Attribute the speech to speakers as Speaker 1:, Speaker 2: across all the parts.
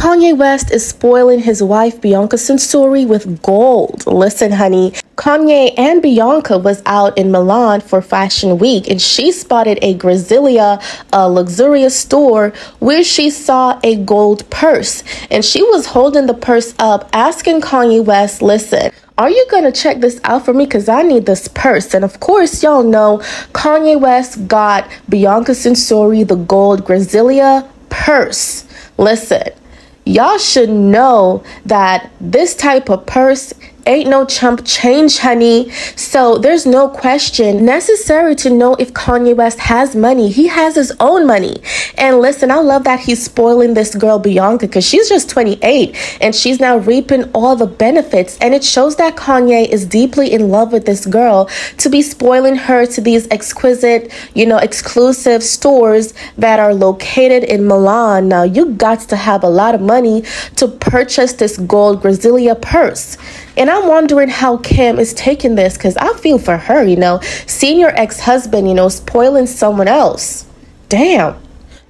Speaker 1: Kanye West is spoiling his wife Bianca Censori with gold. Listen, honey, Kanye and Bianca was out in Milan for Fashion Week and she spotted a Grasilia, a luxurious store where she saw a gold purse and she was holding the purse up asking Kanye West, "Listen, are you gonna check this out for me? Because I need this purse. And of course, y'all know Kanye West got Bianca Censori the gold Grasilia purse. Listen, y'all should know that this type of purse ain't no chump change, honey. So there's no question necessary to know if Kanye West has money. He has his own money. And listen, I love that he's spoiling this girl, Bianca, because she's just 28 and she's now reaping all the benefits. And it shows that Kanye is deeply in love with this girl to be spoiling her to these exquisite, you know, exclusive stores that are located in Milan. Now, you got to have a lot of money to purchase this gold Grasilia purse. And I'm wondering how Kim is taking this because I feel for her, you know, seeing your ex husband, you know, spoiling someone else. Damn.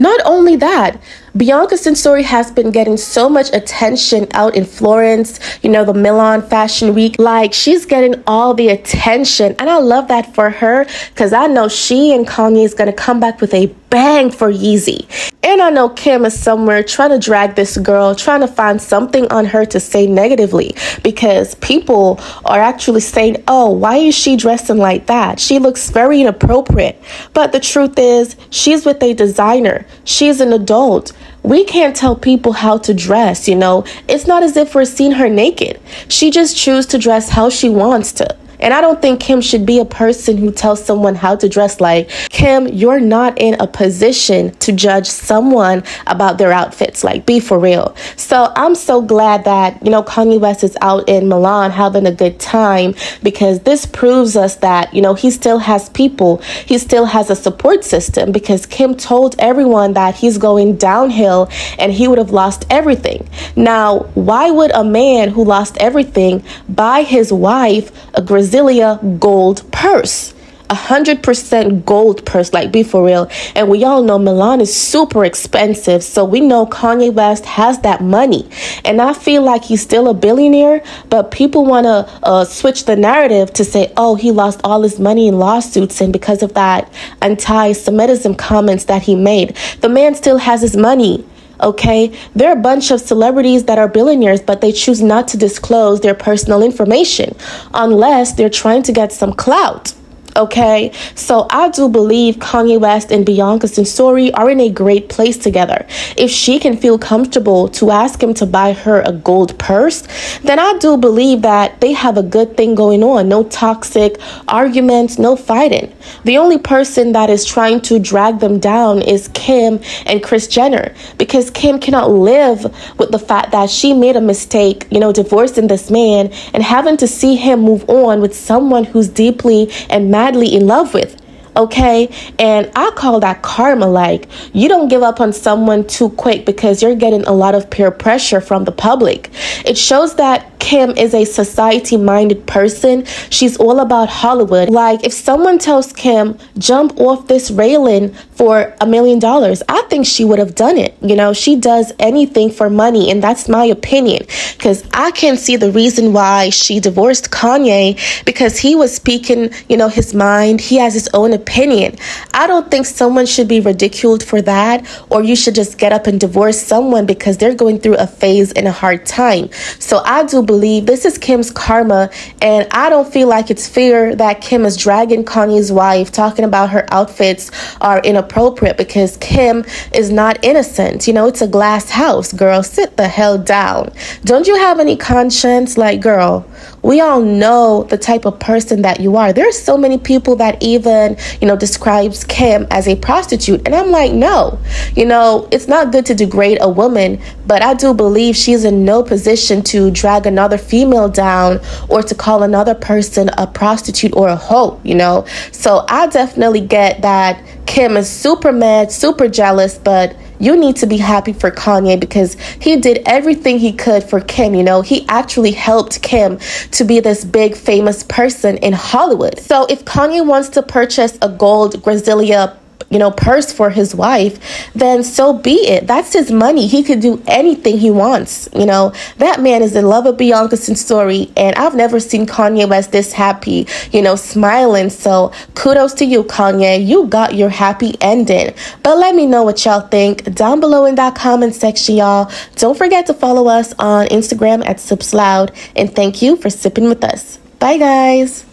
Speaker 1: Not only that, Bianca Censori has been getting so much attention out in Florence, you know, the Milan Fashion Week. Like, she's getting all the attention. And I love that for her because I know she and Kanye is going to come back with a bang for Yeezy. And I know Kim is somewhere trying to drag this girl, trying to find something on her to say negatively because people are actually saying, oh, why is she dressing like that? She looks very inappropriate. But the truth is, she's with a designer, she's an adult. We can't tell people how to dress, you know. It's not as if we're seeing her naked. She just chooses to dress how she wants to. And I don't think Kim should be a person who tells someone how to dress like, Kim, you're not in a position to judge someone about their outfits. Like, be for real. So I'm so glad that, you know, Kanye West is out in Milan having a good time because this proves us that, you know, he still has people, he still has a support system because Kim told everyone that he's going downhill and he would have lost everything. Now, why would a man who lost everything buy his wife a? Brasilia gold purse. A hundred percent gold purse, like be for real. And we all know Milan is super expensive, so we know Kanye West has that money. And I feel like he's still a billionaire, but people want to uh, switch the narrative to say, oh, he lost all his money in lawsuits, and because of that anti Semitism comments that he made, the man still has his money okay? There are a bunch of celebrities that are billionaires, but they choose not to disclose their personal information unless they're trying to get some clout. Okay, so I do believe Kanye West and Bianca Censori are in a great place together. If she can feel comfortable to ask him to buy her a gold purse, then I do believe that they have a good thing going on. No toxic arguments, no fighting. The only person that is trying to drag them down is Kim and Kris Jenner because Kim cannot live with the fact that she made a mistake, you know, divorcing this man and having to see him move on with someone who's deeply and madly in love with okay? And I call that karma. Like, you don't give up on someone too quick because you're getting a lot of peer pressure from the public. It shows that Kim is a society minded person. She's all about Hollywood. Like, if someone tells Kim, jump off this railing for a million dollars, I think she would have done it. You know, she does anything for money, and that's my opinion. Because I can see the reason why she divorced Kanye because he was speaking, you know, his mind. He has his own opinion. I don't think someone should be ridiculed for that, or you should just get up and divorce someone because they're going through a phase and a hard time. So I do believe this is Kim's karma, and I don't feel like it's fair that Kim is dragging Kanye's wife, talking about her outfits are inappropriate because Kim is not innocent. You know, it's a glass house, girl. Sit the hell down. Don't you have any conscience? Like, girl, we all know the type of person that you are. There are so many people that even, you know, describes Kim as a prostitute. And I'm like, no, you know, it's not good to degrade a woman, but I do believe she's in no position to drag another female down or to call another person a prostitute or a hoe, you know? So I definitely get that Kim is super mad, super jealous, but you need to be happy for Kanye because he did everything he could for Kim. You know, he actually helped Kim to be this big famous person in Hollywood. So if Kanye wants to purchase a gold Grasilia you know, purse for his wife, then so be it. That's his money. He could do anything he wants. You know, that man is in love with Bianca Censori, and I've never seen Kanye West this happy, you know, smiling. So kudos to you, Kanye. You got your happy ending. But let me know what y'all think down below in that comment section, y'all. Don't forget to follow us on Instagram at SipsLoud, and thank you for sipping with us. Bye, guys.